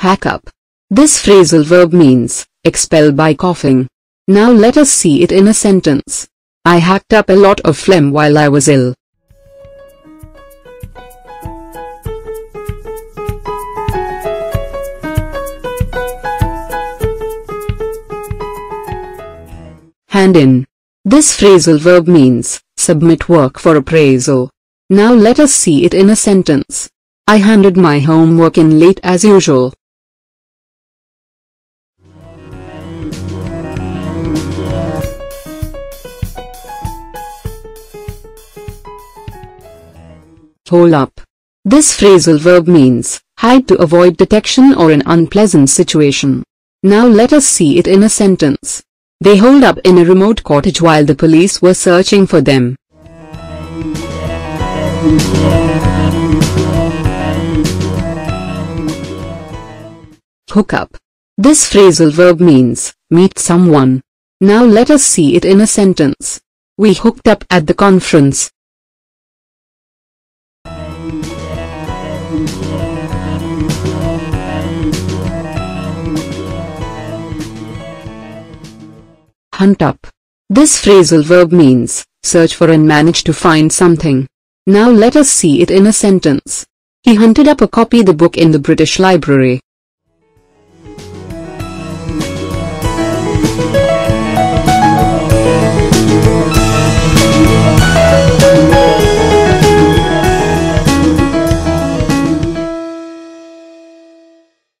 Hack up. This phrasal verb means, expel by coughing. Now let us see it in a sentence. I hacked up a lot of phlegm while I was ill. Hand in. This phrasal verb means, submit work for appraisal. Now let us see it in a sentence. I handed my homework in late as usual. Hole up. This phrasal verb means, hide to avoid detection or an unpleasant situation. Now let us see it in a sentence. They holed up in a remote cottage while the police were searching for them. Hook up. This phrasal verb means, meet someone. Now let us see it in a sentence. We hooked up at the conference. Hunt up. This phrasal verb means, search for and manage to find something. Now let us see it in a sentence. He hunted up a copy of the book in the British Library.